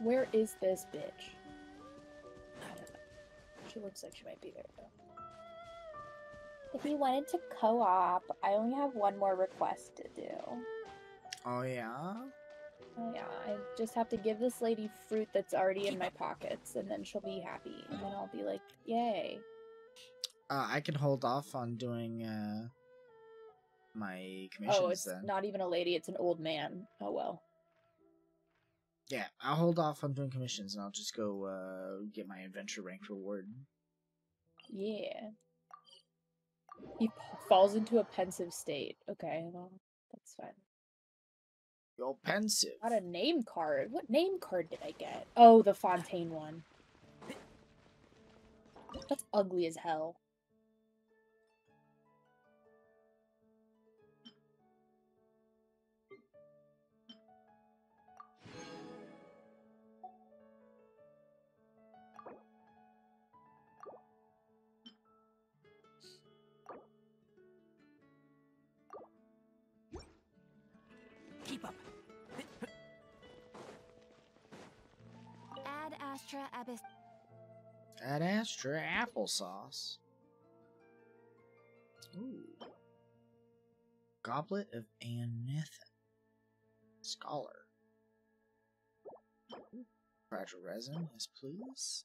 Where is this bitch? I don't know. She looks like she might be there though. If you wanted to co-op, I only have one more request to do. Oh yeah. Oh yeah, I just have to give this lady fruit that's already in my pockets, and then she'll be happy, and then I'll be like, "Yay!" Uh, I can hold off on doing uh my commissions oh, it's then. not even a lady; it's an old man. Oh well. Yeah, I'll hold off on doing commissions and I'll just go uh get my adventure rank reward. Yeah. He p- falls into a pensive state. Okay, well, that's fine. You're pensive. Got a name card. What name card did I get? Oh, the Fontaine one. That's ugly as hell. Astra Abyss. Ad Astra applesauce. Ooh. Goblet of Eonothem. Scholar. Ooh. Fragile resin, yes please.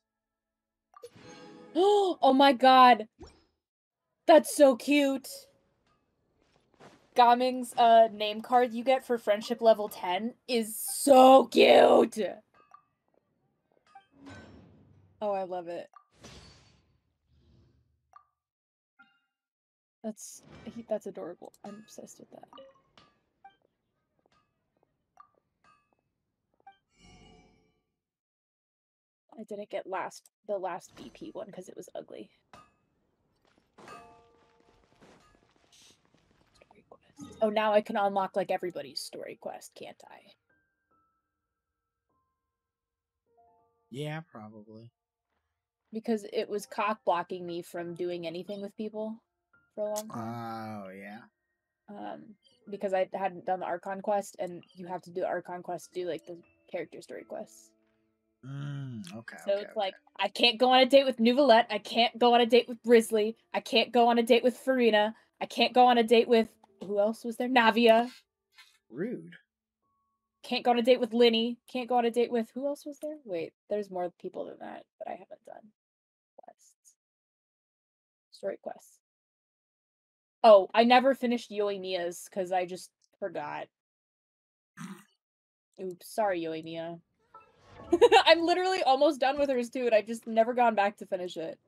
oh my god! That's so cute! Gaming's uh, name card you get for friendship level 10 is so cute! Oh, I love it. That's he, that's adorable. I'm obsessed with that. I didn't get last the last BP one because it was ugly. Oh, now I can unlock like everybody's story quest, can't I? Yeah, probably. Because it was cock blocking me from doing anything with people for a long time. Oh yeah. um because I hadn't done the Archon quest, and you have to do the Archon quest to do like the character story quests. Mm, okay. So okay, it's okay. like I can't go on a date with Neuvillette, I can't go on a date with Wriothesley, I can't go on a date with Furina, I can't go on a date with who else was there? Navia. rude. Can't go on a date with Lyney. Can't go on a date with who else was there? Wait, there's more people than that, but I haven't done. Quests. Oh, I never finished Yoimiya's because I just forgot. Oops, sorry, Yoimiya. I'm literally almost done with hers too, and I've just never gone back to finish it.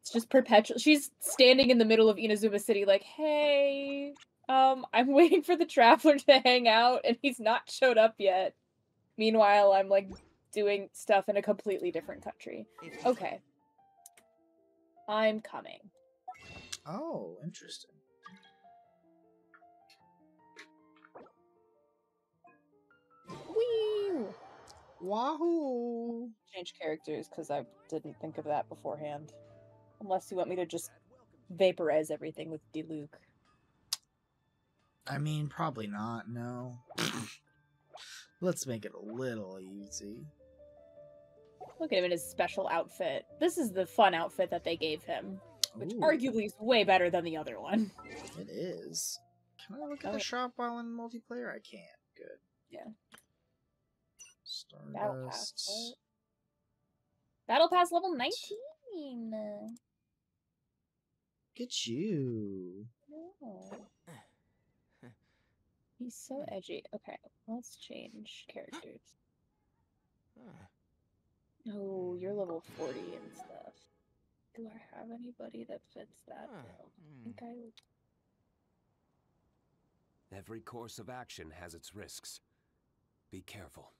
It's just perpetual. She's standing in the middle of Inazuma City, like, "Hey, um, I'm waiting for the traveler to hang out, and he's not showed up yet." Meanwhile, I'm like doing stuff in a completely different country. Okay, I'm coming. Oh, interesting. Wee! Wahoo! Change characters because I didn't think of that beforehand. Unless you want me to just vaporize everything with Diluc. I mean, probably not. No. Let's make it a little easy. Look at him in his special outfit. This is the fun outfit that they gave him, which Ooh, arguably is way better than the other one. it is. Can I look at Oh, the shop while in multiplayer? I can't. Good. Yeah. Battle Pass. Stardust. Battle Pass level 19. Look at you. Oh. He's so edgy. Okay, let's change characters. Huh. Oh, you're level 40 and stuff. Do I have anybody that fits that? Huh, bill? I hmm. think I Every course of action has its risks. Be careful.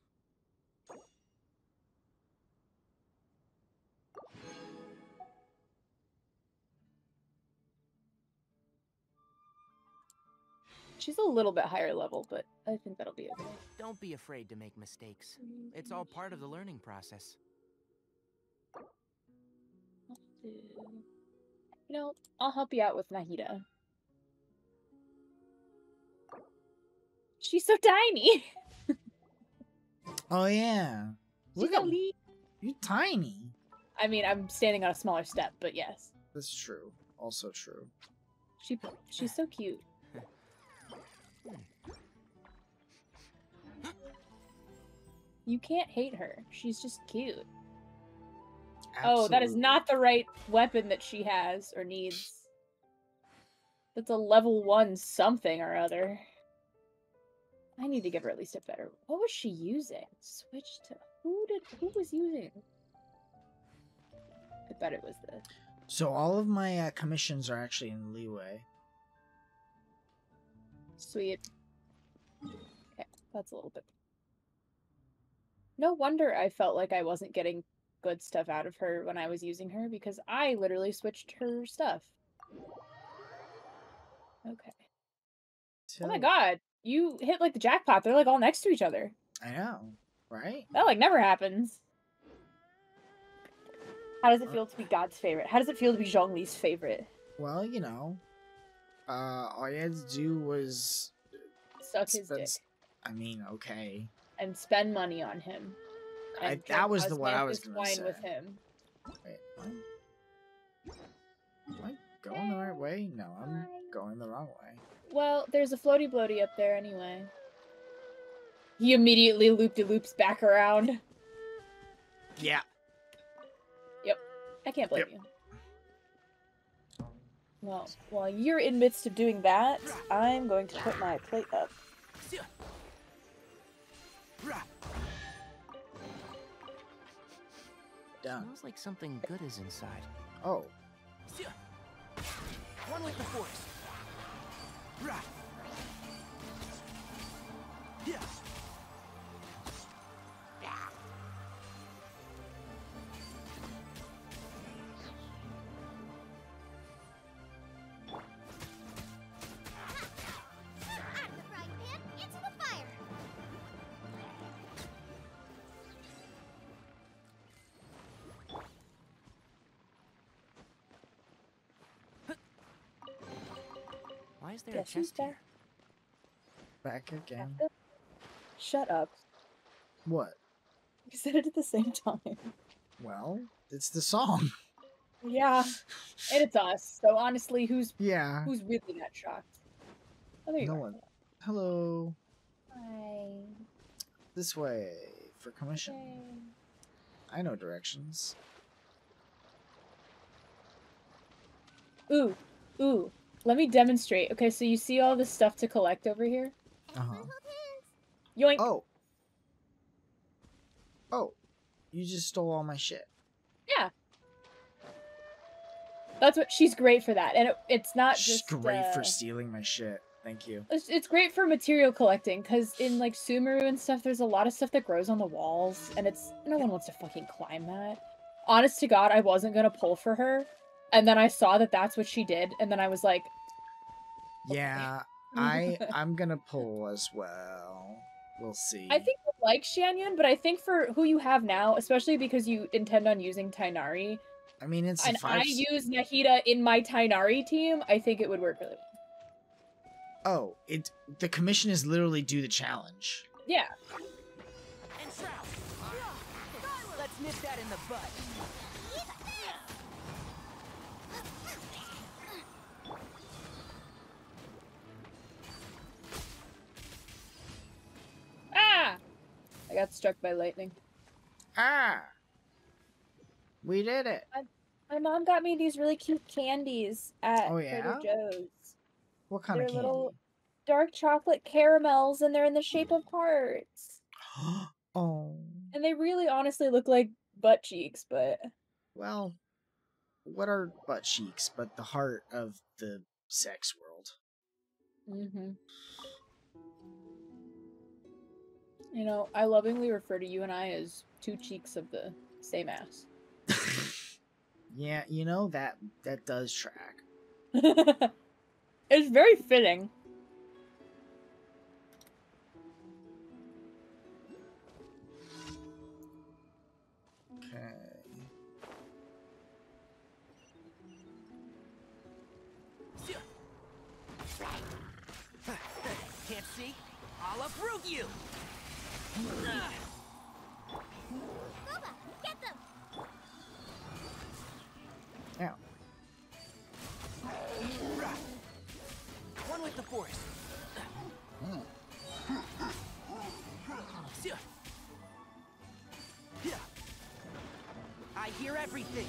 She's a little bit higher level, but I think that'll be okay. Don't be afraid to make mistakes. It's all part of the learning process. Do- You know, I'll help you out with Nahida. She's so tiny. Oh yeah. Look a at lead. you, tiny. I mean, I'm standing on a smaller step, but yes, That's true. Also true. she she's so cute. You can't hate her. She's just cute. Oh, that is not the right weapon that she has or needs. That's a level one something or other. I need to give her at least a better. What was she using? Switch to who did who was using? I bet it was this. So all of my uh, commissions are actually in Liyue. sweet. Okay, that's a little bit. No wonder I felt like I wasn't getting good stuff out of her when I was using her because I literally switched her stuff. Okay. Oh my god, you hit like the jackpot. They're like all next to each other. I know, right? That like never happens. How does it feel to be God's favorite? How does it feel to be Zhongli's favorite? Well, you know, uh, all you had to do was Suck his dick I mean, okay. and spend money on him. I, that was the one I was gonna wine say. with him. Wait, what? Am I going the right way? No, I'm going the wrong way. Well, there's a floaty bloaty up there anyway. He immediately loop de loops back around. Yeah. Yep. I can't blame Yep. you. Well, while you're in midst of doing that, I'm going to put my plate up. Done. Smells like something good is inside. Oh, One with the force. Out Why is there Yeah, a she's chest here? there. back again. Shut up. What? You said it at the same time. Well, it's the song. Yeah, and it's us. So honestly, who's Yeah. who's really that shocked? Oh, No are. one. Hello. Hi. This way for commission. Hey. I know directions. Ooh, ooh. Let me demonstrate. Okay, so you see all this stuff to collect over here? Uh huh. Yoink. Oh. Oh. You just stole all my shit. Yeah. That's what she's great for that, and it, it's not She's just great uh, for stealing my shit. Thank you. It's, it's great for material collecting because in like Sumeru and stuff, there's a lot of stuff that grows on the walls, and it's no one wants to fucking climb that. Honest to God, I wasn't gonna pull for her, and then I saw that that's what she did, and then I was like, Yeah, I I'm gonna pull as well. We'll see. I think I like Shanyan, but I think for who you have now, especially because you intend on using Tighnari, I mean it's and five. I use Nahida in my Tighnari team, I think it would work really well. oh, it the commission is literally do the challenge. Yeah. And Shroud. Let's nip that in the bud. Ah! I got struck by lightning. Ah, we did it. My mom got me these really cute candies at Oh, Trader yeah? Joe's. What kind They're of candy? little dark chocolate caramels, and they're in the shape of hearts. oh, And they really honestly look like butt cheeks, but well, what are butt cheeks but the heart of the sex world? hmm you know, I lovingly refer to you and I as two cheeks of the same ass. yeah, you know that that does track. it's very fitting. you! Goba, get them! Ow. One with the force. I hear everything.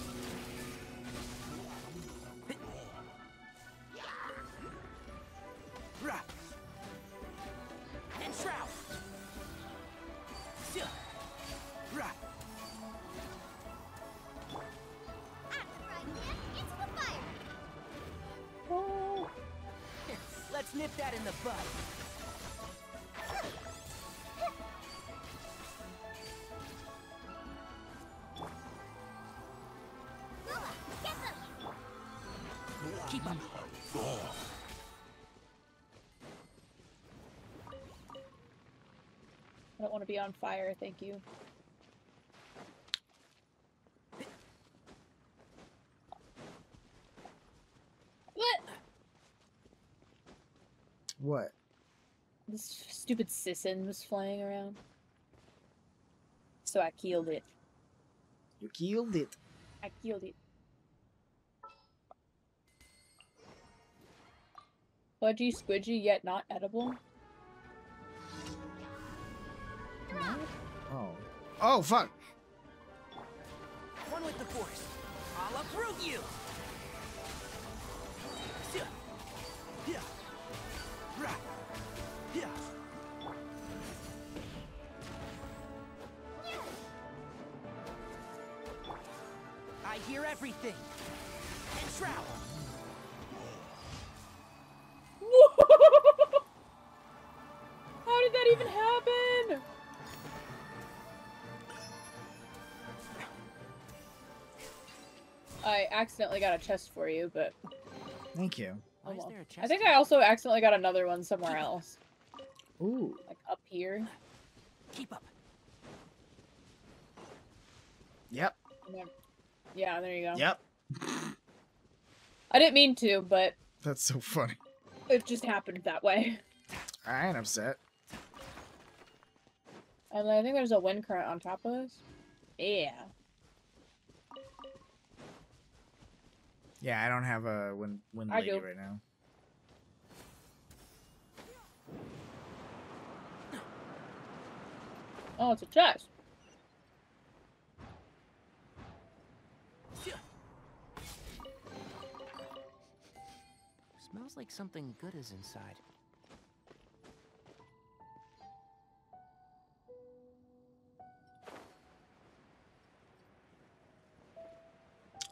That in the them. Keep up. I don't want to be on fire, thank you. What? What? This stupid Sissin was flying around. So I killed it. You killed it. I killed it. Fudgy squidgy yet not edible. Oh. Oh, fuck. One with the force. I'll approve you. Sia. Yeah. Rah. I hear everything. And shroud. How did that even happen? I accidentally got a chest for you, but Thank you. oh well. there a I chest think? I also accidentally got another one somewhere else, Ooh. like up here. Keep up. Yep. Yeah, there you go. Yep. I didn't mean to, but That's so funny. it just happened that way. I ain't upset. And I think there's a wind current on top of us. Yeah. Yeah, I don't have a wind wind I lady do. right now. Oh, it's a chest. Smells like something good is inside.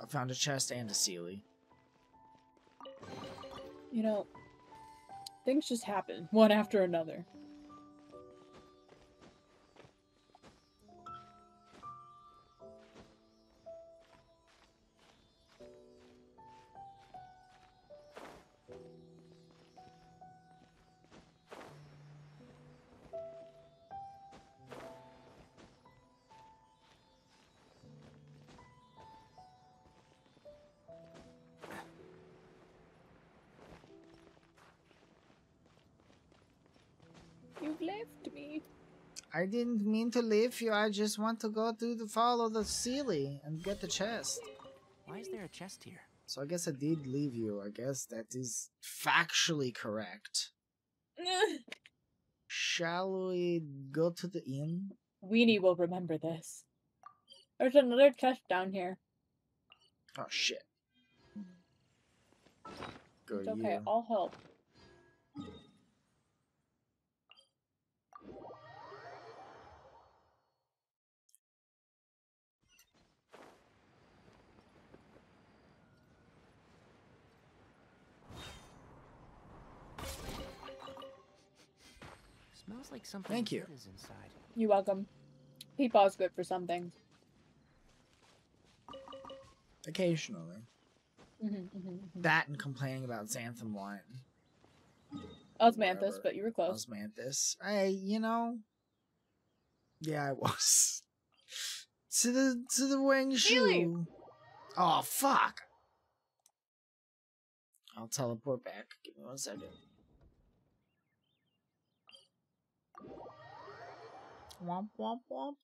I found a chest and a Seelie. You know, things just happen one after another. You've left me. I didn't mean to leave you. I just want to go do the follow the Seelie and get the chest. Why is there a chest here? So I guess I did leave you. I guess that is factually correct. Shall we go to the inn? Weenie will remember this. There's another chest down here. Oh shit. Go It's okay, you. I'll help. Something Thank you. is inside. You're welcome. Peepaw's good for some things. Occasionally. Mm-hmm, mm-hmm, mm-hmm. That and complaining about Xanthan wine. Osmanthus, Whatever. but you were close. Osmanthus. I, you know. Yeah, I was. to the to the wing Really? shoe. Oh fuck. I'll teleport back. Give me one second. Womp womp womp.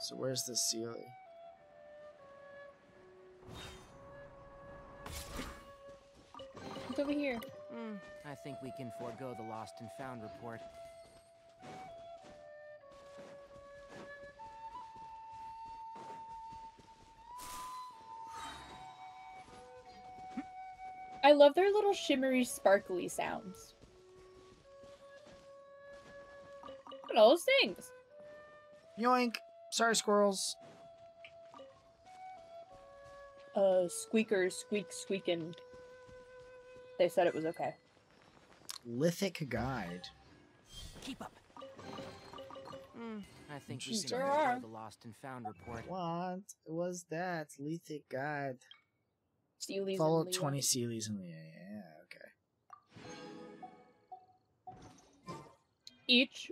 So where's the ceiling? It's over here. Hmm, I think we can forego the lost and found report. I love their little shimmery, sparkly sounds. Look at all those things. Yoink! Sorry, squirrels. Uh, squeakers, squeak, squeaking. They said it was okay. Lithic guide. Keep up. Hmm, I think we Interesting. Sure forego the lost and found report. What was that? Lithic guide. Steelies Follow 20 Seelies and Liyue. Yeah, okay. Each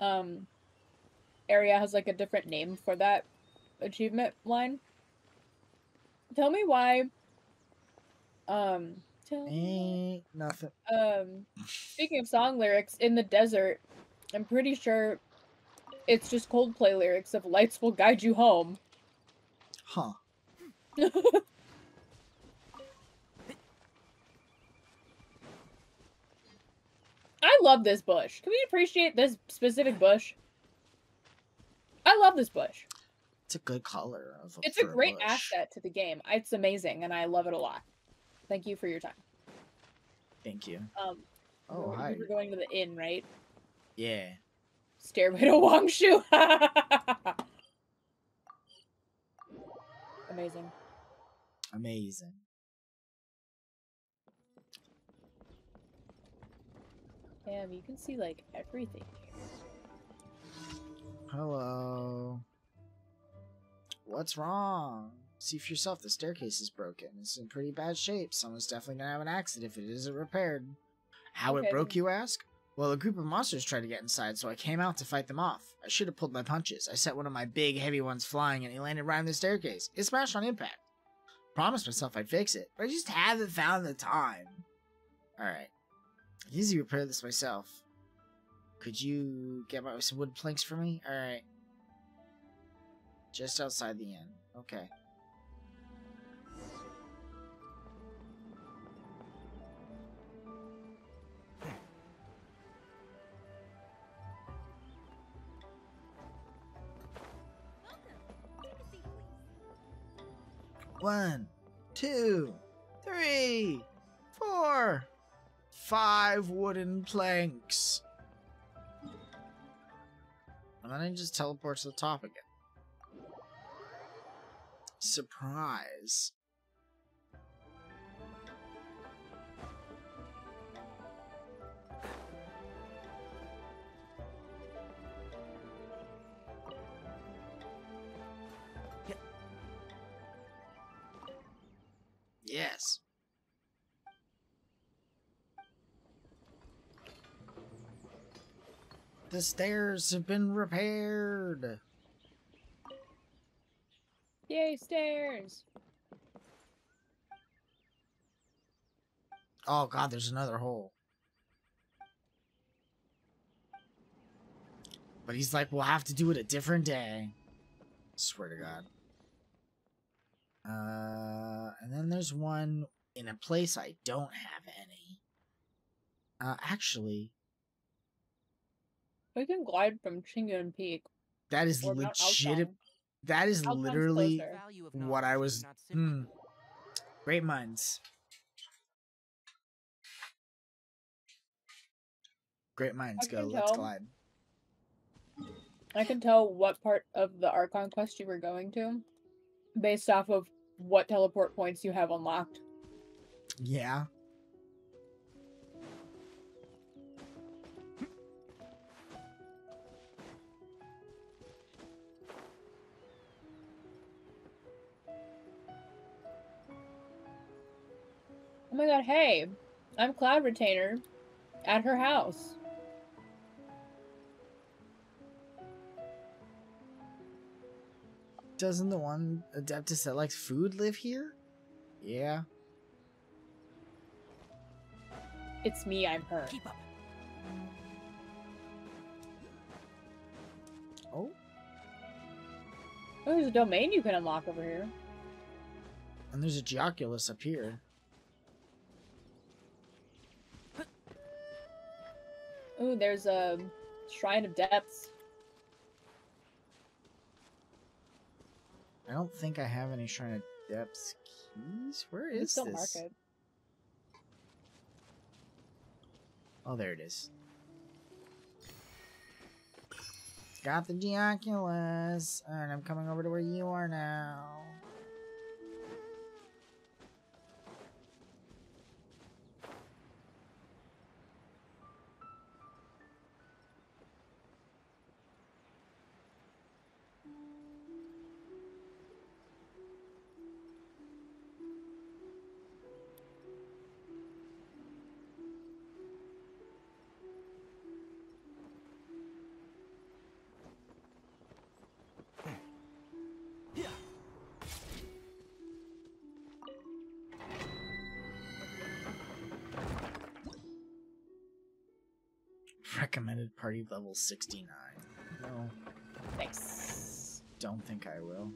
um area has like a different name for that achievement line. Tell me why. Um. Tell me nothing. um. Speaking of song lyrics, in the desert, I'm pretty sure it's just Coldplay lyrics of "Lights will guide you home." Huh. I love this bush. Can we appreciate this specific bush? I love this bush. It's a good color. Of, It's a great bush. asset to the game. It's amazing, and I love it a lot. Thank you for your time. Thank you. Um, Oh, were- hi. Were going to the inn, right? Yeah. Stairway to Wangshu. Amazing. Amazing. Damn, you can see like everything here. Hello. What's wrong? See for yourself, the staircase is broken. It's in pretty bad shape. Someone's definitely gonna have an accident if it isn't repaired. How Okay, it broke, you ask? Well, a group of monsters tried to get inside, so I came out to fight them off. I should have pulled my punches. I set one of my big, heavy ones flying, and he landed right on the staircase. It smashed on impact. Promised myself I'd fix it, but I just haven't found the time. Alright. I easily repair this myself. Could you get my some wood planks for me? Alright. Just outside the inn. Okay. Take a seat, please. One, two, three, four, five wooden planks. And then I just teleport to the top again. Surprise. The stairs have been repaired. Yay, stairs! Oh god, there's another hole. But he's like, we'll have to do it a different day. Swear to God. Uh, and then there's one in a place I don't have any. Uh, actually, We can glide from Qingyun Peak. that is legit. That is Aocang's literally closer. What I was. is not simple. Hmm. Great minds. Great minds go. can Let's glide. I can tell what part of the Archon quest you were going to based off of what teleport points you have unlocked. Yeah. My god, hey, I'm Cloud Retainer at her house. Doesn't the one Adeptus that likes food live here? Yeah. It's me, I'm her. Keep up. Oh. Oh, there's a domain you can unlock over here. And there's a Geoculus up here. Ooh, there's a Shrine of Depths. I don't think I have any Shrine of Depths keys. Where is don't mark this? it. Oh, there it is. Got the Geoculus, and I'm coming over to where you are now. Recommended party level 69. No, Thanks. don't think I will.